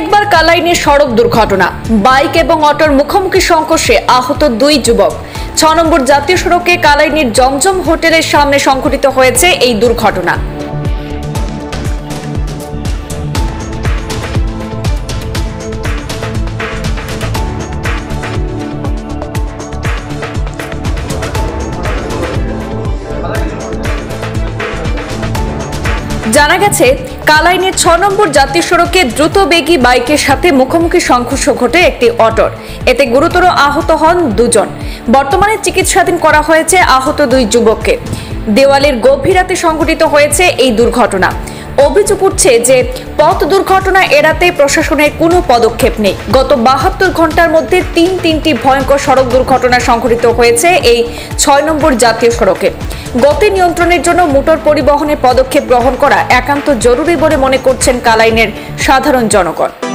একবার কালাইনের সড়ক দুর্ঘটনা। বাইক এবং অটোর মুখোমুখি সংঘর্ষে আহত দুই যুবক। ছ নম্বর জাতীয় সড়কে কালাইনের জমজম হোটেলের সামনে সংঘটিত হয়েছে এই দুর্ঘটনা। জানা গেছে, কালাইনের ছ নম্বর জাতীয় সড়কে দ্রুত বেগী বাইকের সাথে মুখোমুখি সংঘর্ষ ঘটে একটি অটোর। এতে গুরুতর আহত হন দুজন। বর্তমানে চিকিৎসাধীন করা হয়েছে আহত দুই যুবককে। দেওয়ালের গভীর রাতে সংঘটিত হয়েছে এই দুর্ঘটনা। অভিযোগ উঠছে যে, পথ দুর্ঘটনা এড়াতে প্রশাসনের কোনো পদক্ষেপ নেই। গত বাহাত্তর ঘণ্টার মধ্যে তিন তিনটি ভয়ঙ্কর সড়ক দুর্ঘটনা সংঘটিত হয়েছে এই ছয় নম্বর জাতীয় সড়কে। গতি নিয়ন্ত্রণের জন্য মোটর পরিবহনের পদক্ষেপ গ্রহণ করা একান্ত জরুরি বলে মনে করছেন কালাইনের সাধারণ জনগণ।